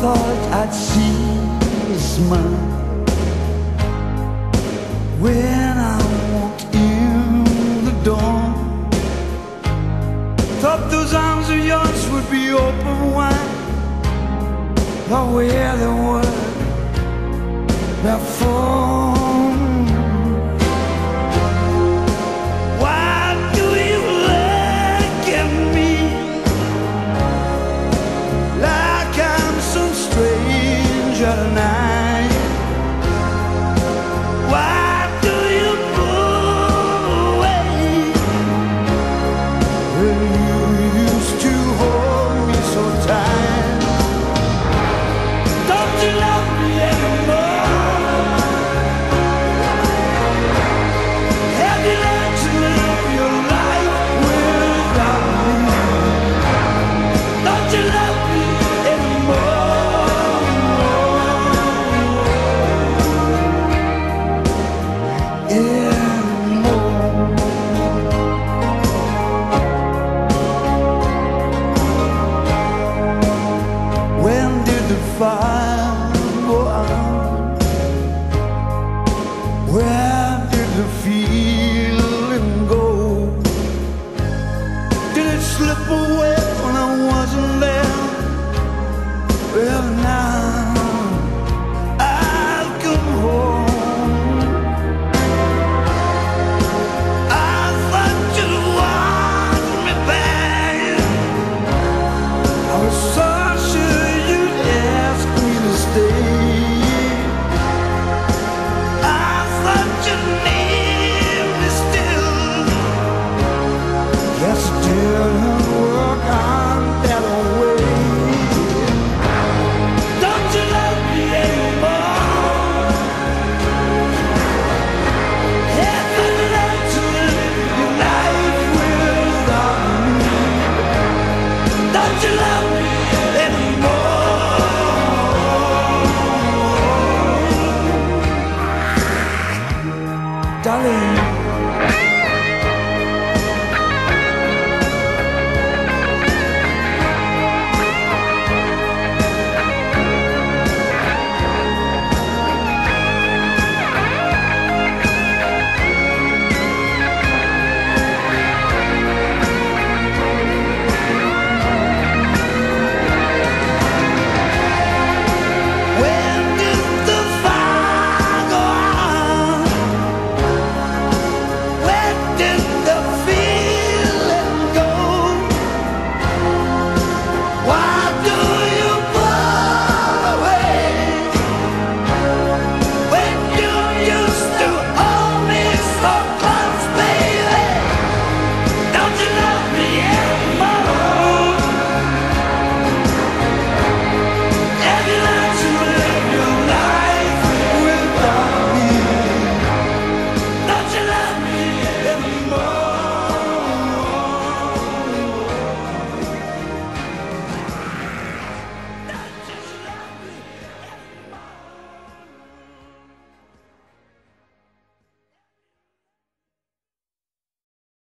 thought I'd see a smile when I walked in the door. Thought those arms of yours would be open wide, but where they were before. Fire go out? Where did the feeling Don't you love me?